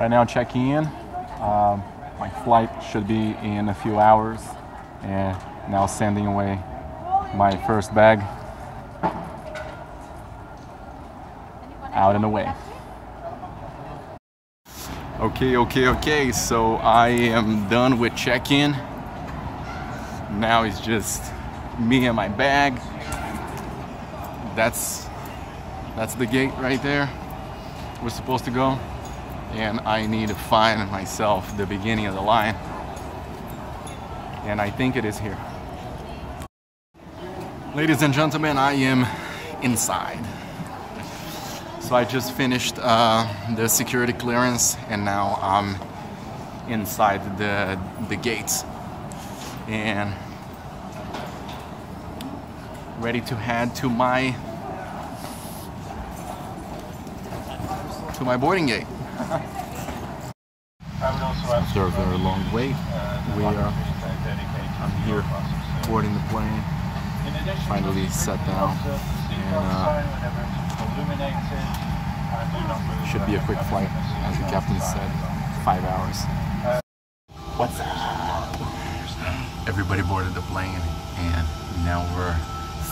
Right now, checking in. Um, my flight should be in a few hours, and now sending away my first bag out and away. Okay, okay, okay. So I am done with check-in. Now it's just me and my bag. That's that's the gate right there. We're supposed to go and I need to find myself the beginning of the line. And I think it is here. Ladies and gentlemen, I am inside. So I just finished uh, the security clearance and now I'm inside the, the gates and ready to head to my to my boarding gate. After a very long wait, we are I'm here boarding the plane. Finally sat down and uh, should be a quick flight, as the captain said, five hours. What's up? Everybody boarded the plane and now we're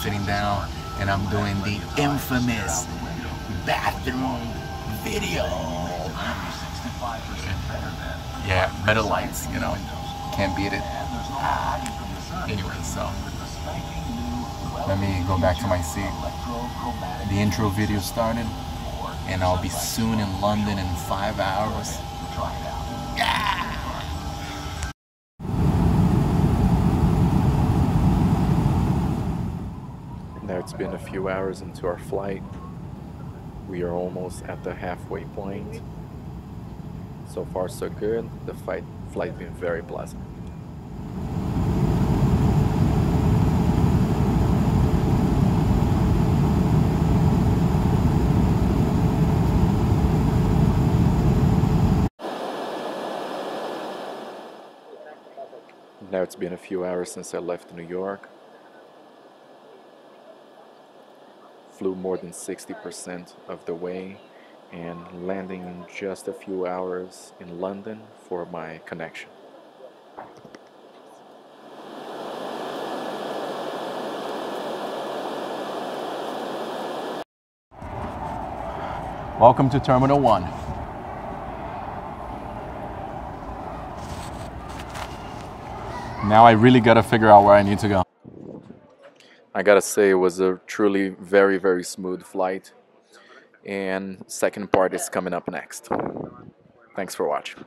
sitting down and I'm doing the infamous bathroom video. Yeah, better lights, you know. Can't beat it. Anyway, so let me go back to my seat. The intro video started, and I'll be soon in London in five hours. Yeah! Now it's been a few hours into our flight. We are almost at the halfway point. So far so good. The flight flight been very pleasant. Now it's been a few hours since I left New York. Flew more than 60% of the way and landing in just a few hours in London for my connection. Welcome to Terminal 1. Now I really gotta figure out where I need to go. I gotta say, it was a truly very, very smooth flight. And second part is coming up next. Thanks for watching.